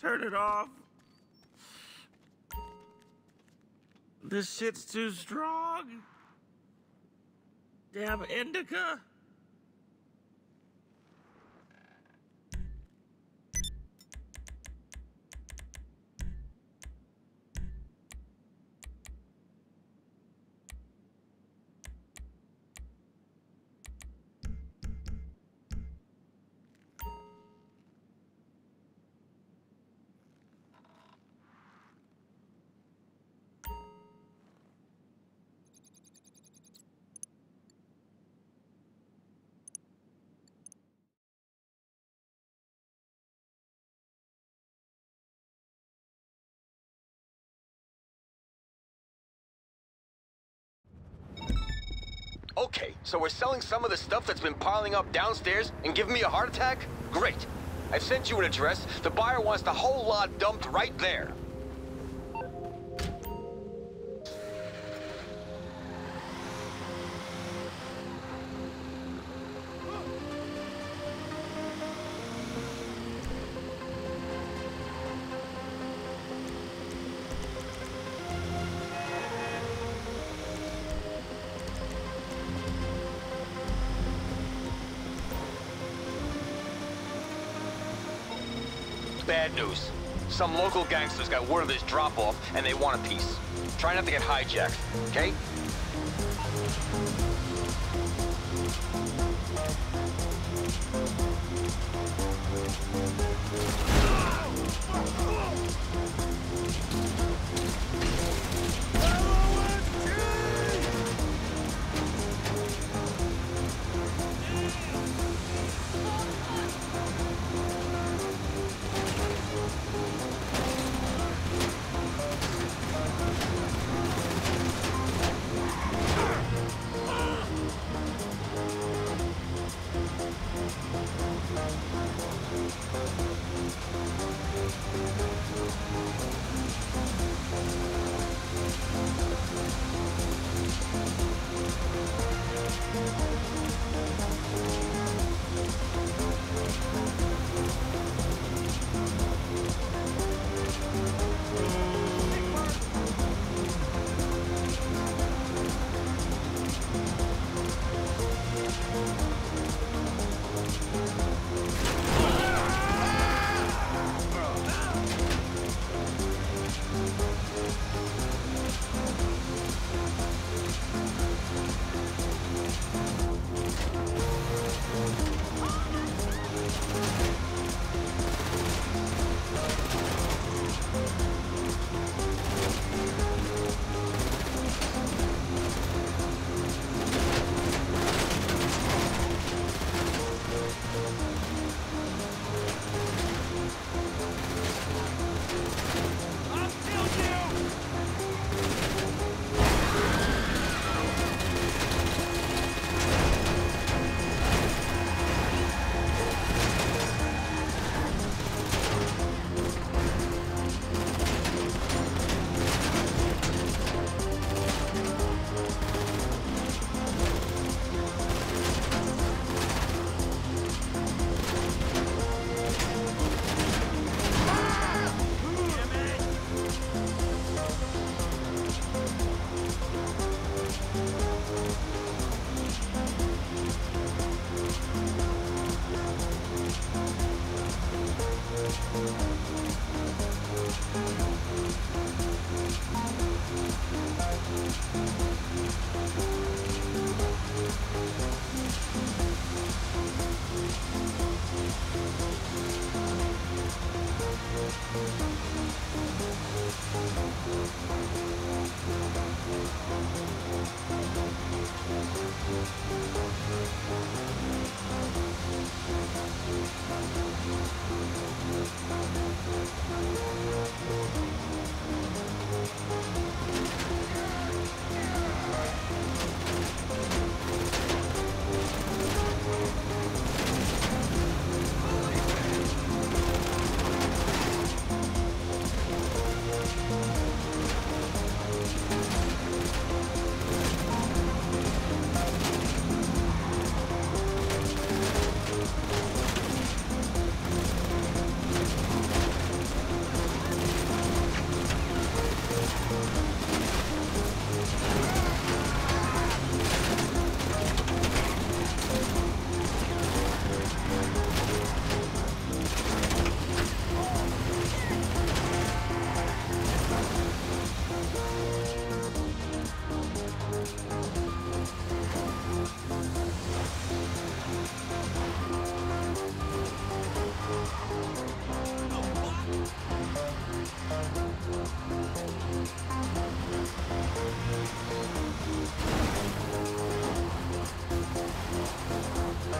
Turn it off. This shit's too strong. Damn indica. Okay, so we're selling some of the stuff that's been piling up downstairs and giving me a heart attack? Great. I've sent you an address. The buyer wants the whole lot dumped right there. bad news. Some local gangsters got word of this drop-off, and they want a piece. Try not to get hijacked, okay? Oh!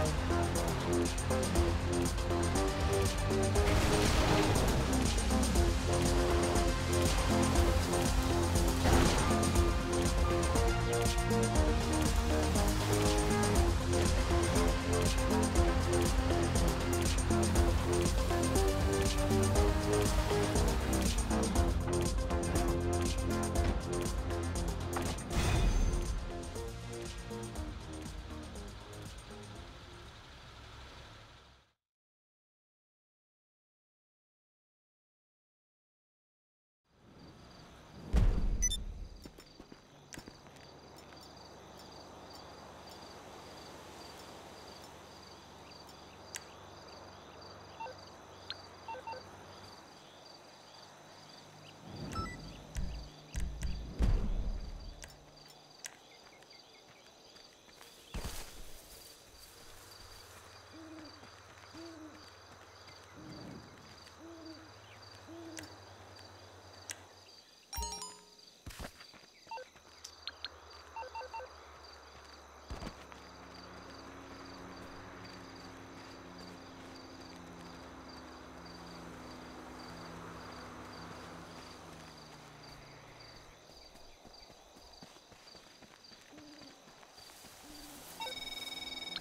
Thank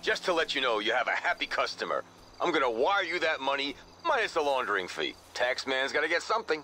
Just to let you know, you have a happy customer. I'm gonna wire you that money, minus the laundering fee. Taxman's gotta get something.